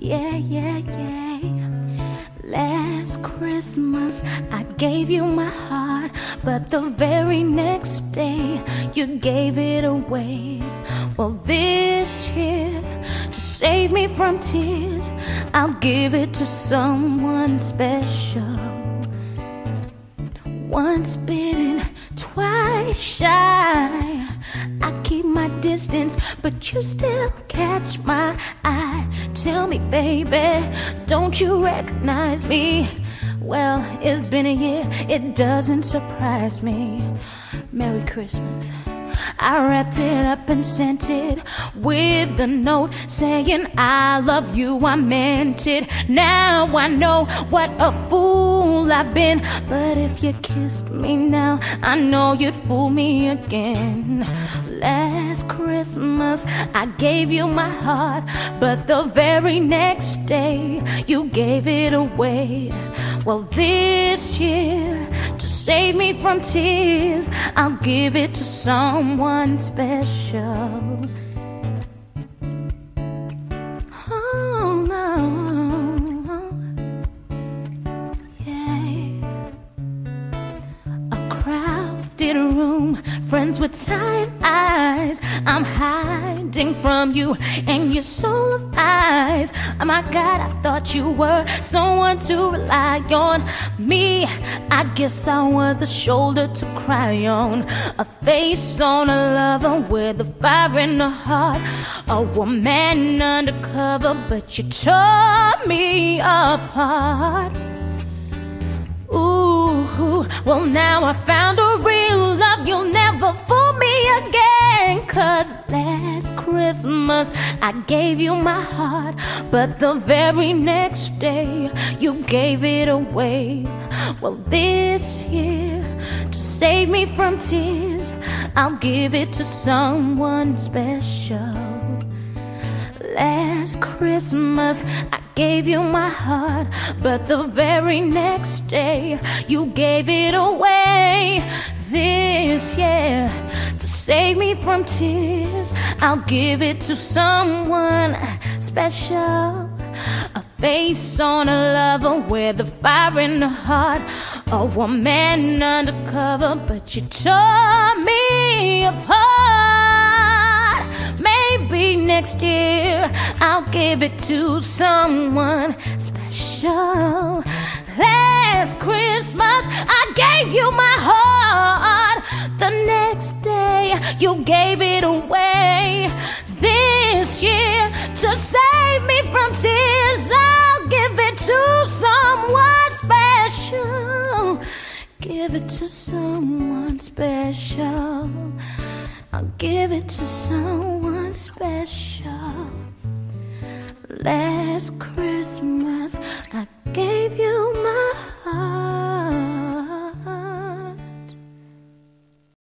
yeah, yeah, yeah. Last Christmas, I gave you my heart, but the very next day, you gave it away. Well, this year, to save me from tears, I'll give it to someone special. Once bitten, twice shy. Distance, but you still catch my eye. Tell me, baby, don't you recognize me? Well, it's been a year, it doesn't surprise me. Merry Christmas. I wrapped it up and sent it with a note saying I love you. I meant it. Now I know what a fool I've been. But if you kissed me now, I know you'd fool me again. Last Christmas, I gave you my heart, but the very next day, you gave it away. Well, this year, save me from tears, I'll give it to someone special. Oh no, yeah. A crowded room, friends with tired eyes. I'm hiding from you and your soul of eyes. Oh my God, I thought you were someone to rely on. Me, I guess I was a shoulder to cry on, a face on a lover with a fire in her heart, a woman undercover, but you tore me apart. Ooh, well now I found a real love. You'll never fool me again. Cause last Christmas I gave you my heart, but the very next day you gave it away. Well, this year, to save me from tears, I'll give it to someone special. Last Christmas, I gave you my heart, but the very next day, you gave it away. This year, save me from tears, I'll give it to someone special. A face on a lover with a fire in the heart. A woman undercover, but you tore me apart. Maybe next year I'll give it to someone special. Last Christmas I gave you my heart. The next day you gave it away. This year to save me from tears, I'll give it to someone special. Give it to someone special. I'll give it to someone special. Last Christmas, I gave you